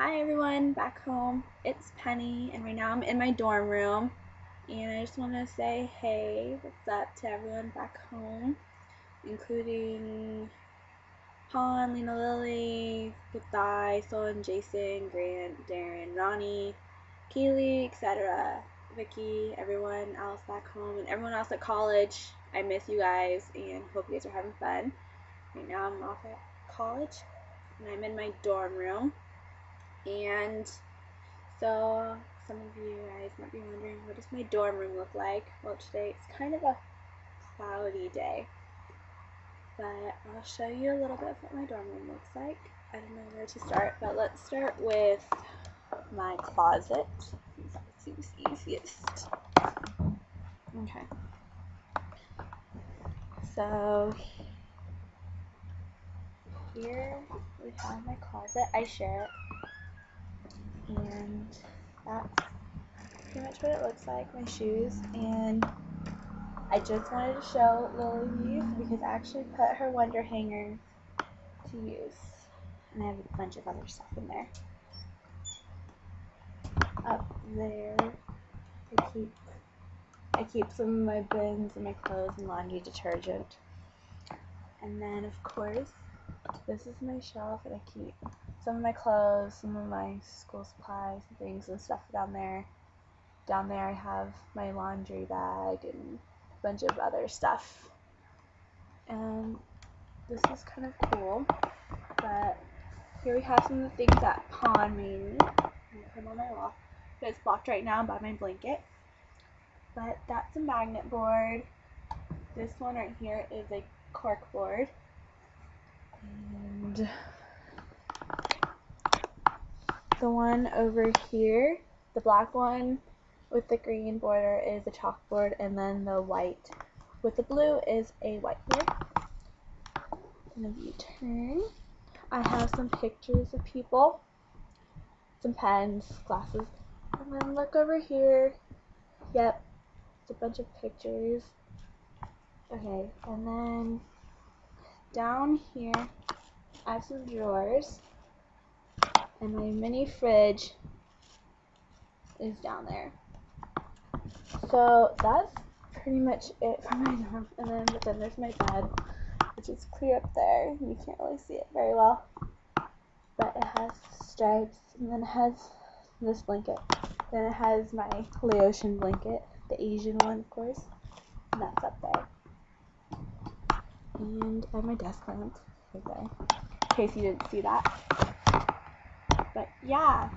Hi everyone, back home. It's Penny, and right now I'm in my dorm room. And I just want to say hey, what's up to everyone back home, including Han, Lena Lily, Goodbye, Solon, Jason, Grant, Darren, Ronnie, Keely, etc. Vicky, everyone else back home, and everyone else at college. I miss you guys and hope you guys are having fun. Right now I'm off at college, and I'm in my dorm room. And so some of you guys might be wondering, what does my dorm room look like? Well, today it's kind of a cloudy day, but I'll show you a little bit of what my dorm room looks like. I don't know where to start, but let's start with my closet. Seems easiest. Okay. So here we have my closet. I share it and that's pretty much what it looks like, my shoes, and I just wanted to show Lily these because I actually put her wonder hanger to use, and I have a bunch of other stuff in there. Up there, I keep I keep some of my bins and my clothes and laundry detergent. And then, of course, this is my shelf and I keep some of my clothes, some of my school supplies and things and stuff down there. Down there I have my laundry bag and a bunch of other stuff. And this is kind of cool. But here we have some of the things that made me. Put on my wall. But it's blocked right now by my blanket. But that's a magnet board. This one right here is a cork board. And the one over here, the black one with the green border is a chalkboard and then the white with the blue is a whiteboard. And if you turn, I have some pictures of people, some pens, glasses, and then look over here. Yep, it's a bunch of pictures. Okay, and then down here, I have some drawers and my mini fridge is down there. So that's pretty much it for my dorm. And then, but then there's my bed, which is clear up there. You can't really see it very well, but it has stripes, and then it has this blanket. Then it has my Laotian blanket, the Asian one, of course, and that's up there. And I have my desk lamp in case you didn't see that. But yeah,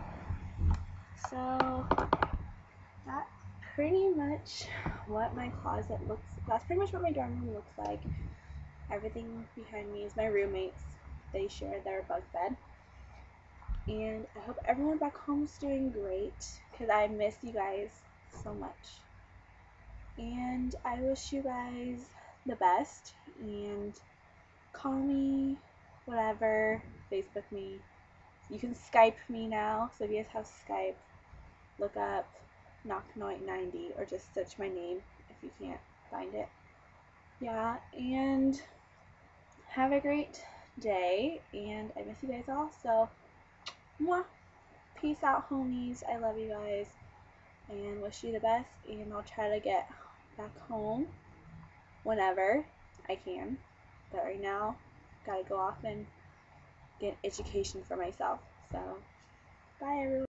so that's pretty much what my closet looks. That's pretty much what my dorm room looks like. Everything behind me is my roommates. They share their bunk bed. And I hope everyone back home is doing great because I miss you guys so much. And I wish you guys the best and call me, whatever, Facebook me, you can Skype me now. So if you guys have Skype, look up Knocknoit90 or just search my name if you can't find it. Yeah, and have a great day. And I miss you guys all. So, mwah. Peace out, homies. I love you guys. And wish you the best. And I'll try to get back home whenever I can. But right now, gotta go off and get education for myself. So, bye everyone.